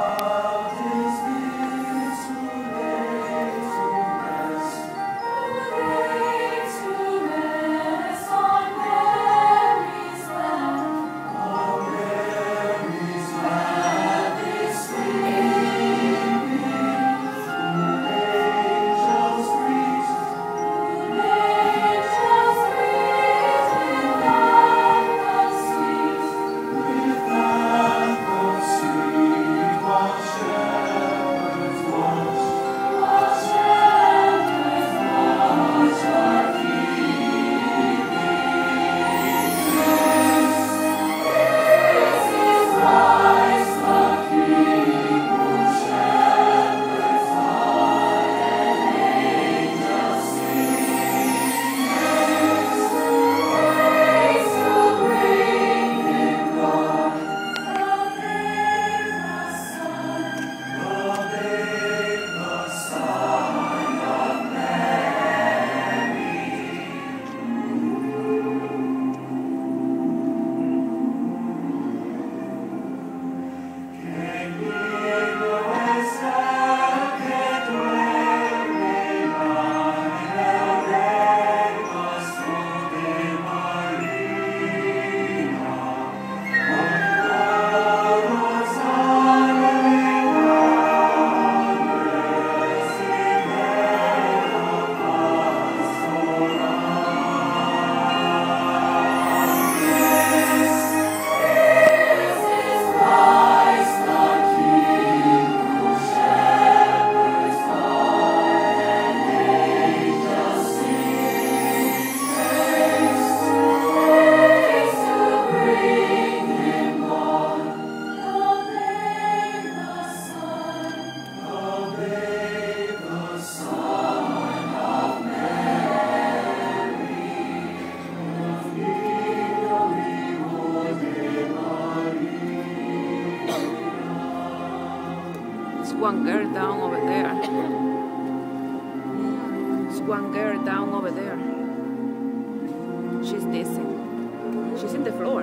you one girl down over there. There's one girl down over there. She's dizzy. She's in the floor.